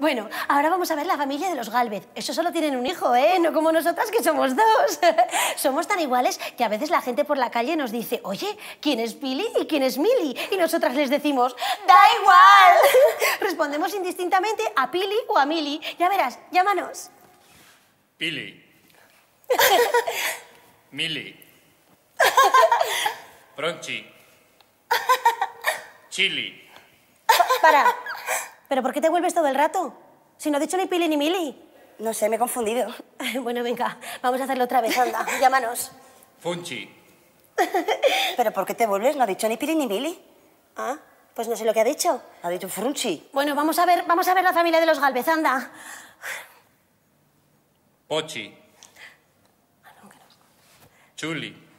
Bueno, ahora vamos a ver la familia de los Galvez. Eso solo tienen un hijo, ¿eh? No como nosotras que somos dos. somos tan iguales que a veces la gente por la calle nos dice, oye, ¿quién es Billy y quién es Milly? Y nosotras les decimos, ¡da igual! Respondemos indistintamente a Pili o a Milly. Ya verás, llámanos. Pili. Mili. Bronchi. Chili. Para. ¿Pero por qué te vuelves todo el rato? Si no he dicho ni Pili ni Mili. No sé, me he confundido. Bueno, venga, vamos a hacerlo otra vez, anda. Llámanos. Funchi. ¿Pero por qué te vuelves? No ha dicho ni Pili ni Mili. Ah, pues no sé lo que ha dicho. Ha dicho Frunchi. Bueno, vamos a ver, vamos a ver la familia de los Galvez, anda. Pochi. Chuli.